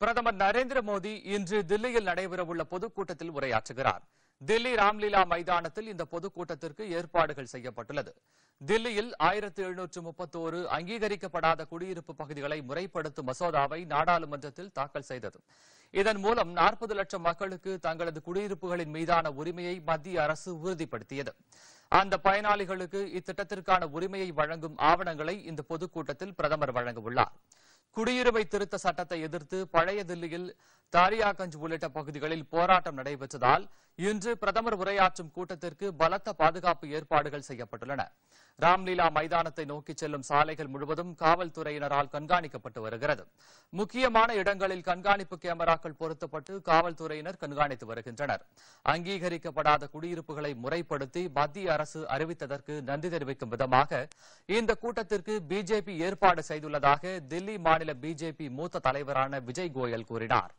பிரதமர் நரேந்திர மோடி இன்று தில்லியில் நடைபெறவுள்ள பொதுக்கூட்டத்தில் உரையாற்றுகிறார். தில்லி ராம்லீலா மைதானத்தில் இந்த பொதுக்கூட்டத்திற்கு ஏற்பாடுகள் செய்யப்பட்டுள்ளது. தில்லியில் ஆயிரத்தி எழுநூற்று முப்பத்தோரு அங்கீகரிக்கப்படாத குடியிருப்பு பகுதிகளை முறைப்படுத்தும் மசோதாவை நாடாளுமன்றத்தில் தாக்கல் செய்தது. இதன் மூலம் நாற்பது லட்சம் மக்களுக்கு தங்களது குடியிருப்புகளின் மீதான உரிமையை மத்திய அரசு உறுதிப்படுத்தியது. அந்த பயனாளிகளுக்கு இத்திட்டத்திற்கான உரிமையை வழங்கும் ஆவணங்களை இந்த பொதுக்கூட்டத்தில் பிரதமர் வழங்கவுள்ளார் குடியுரிமை திருத்த சட்டத்தை எதிர்த்து பழைய தில்லியில் தாரியாகஞ்ச் உள்ளிட்ட பகுதிகளில் போராட்டம் நடைபெற்றதால் இன்று பிரதமர் உரையாற்றும் கூட்டத்திற்கு பலத்த பாதுகாப்பு ஏற்பாடுகள் செய்யப்பட்டுள்ளன. ராம்லீலா மைதானத்தை நோக்கி செல்லும் சாலைகள் முழுவதும் காவல்துறையினரால் கண்காணிக்கப்பட்டு வருகிறது. முக்கியமான இடங்களில் கண்காணிப்பு கேமராக்கள் பொருத்தப்பட்டு காவல்துறையினர் கண்காணித்து வருகின்றனர். அங்கீகரிக்கப்படாத குடியிருப்புகளை முறைப்படுத்தி மத்திய அரசு அறிவித்ததற்கு நன்றி தெரிவிக்கும் விதமாக இந்த கூட்டத்திற்கு பிஜேபி ஏற்பாடு செய்துள்ளதாக தில்லி மாநில பிஜேபி மூத்த தலைவரான விஜய் கோயல் கூறினார்.